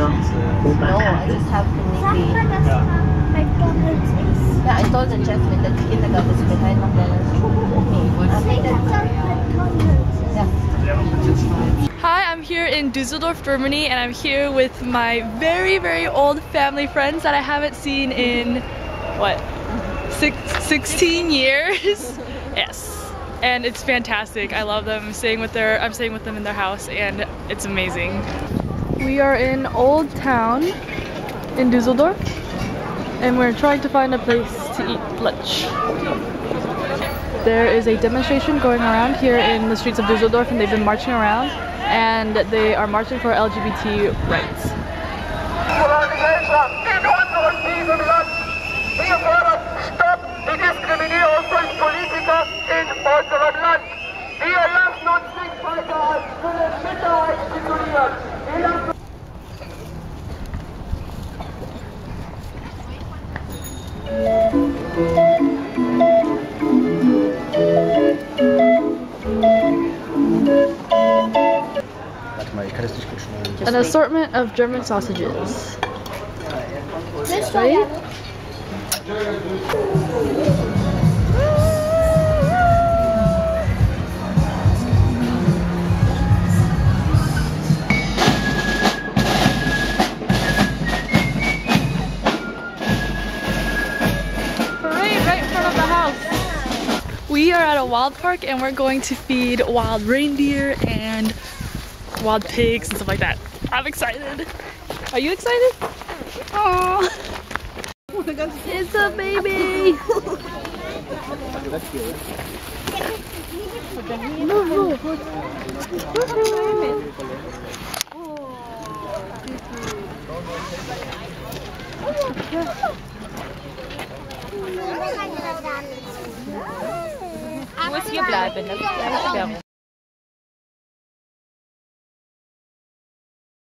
No, I just have it. Yeah, I told the Jasmine that kindergarten is behind McDonald's. Hi, I'm here in Dusseldorf, Germany, and I'm here with my very, very old family friends that I haven't seen in, what, six, 16 years? yes. And it's fantastic. I love them. I'm staying with their I'm staying with them in their house and it's amazing. We are in Old Town in Dusseldorf and we're trying to find a place to eat lunch. There is a demonstration going around here in the streets of Dusseldorf and they've been marching around and they are marching for LGBT rights. An assortment of German sausages. Ready? Right in front of the house. We are at a wild park and we're going to feed wild reindeer and wild pigs and stuff like that. I'm excited. Are you excited? Aww. It's a baby! Muss hier bleiben, das ist die Einstellung.